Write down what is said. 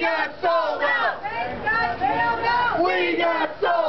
We got sold out. We got sold out.